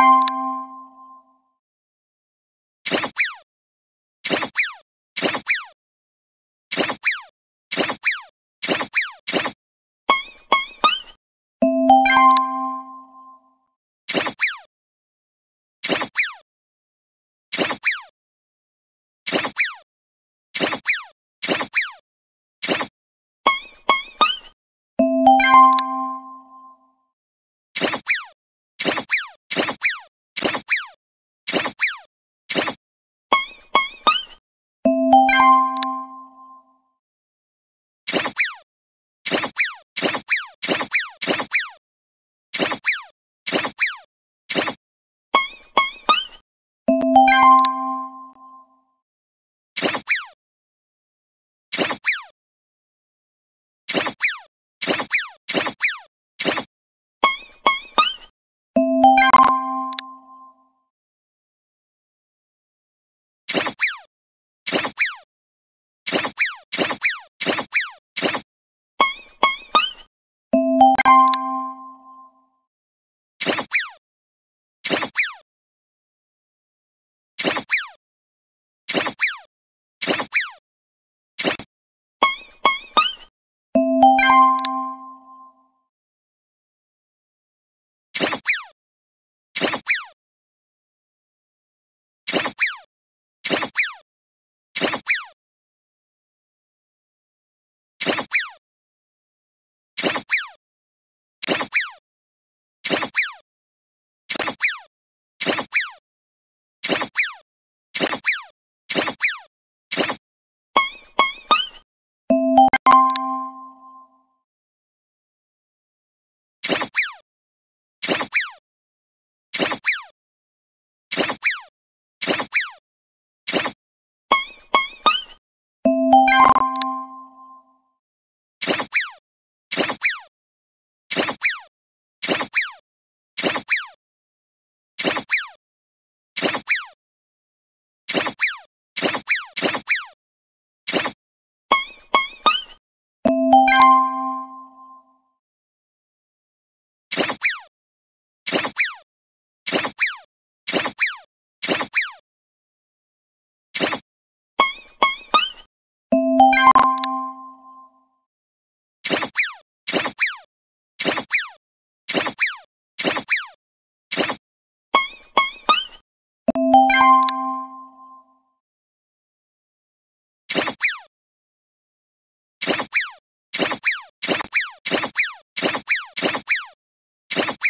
you you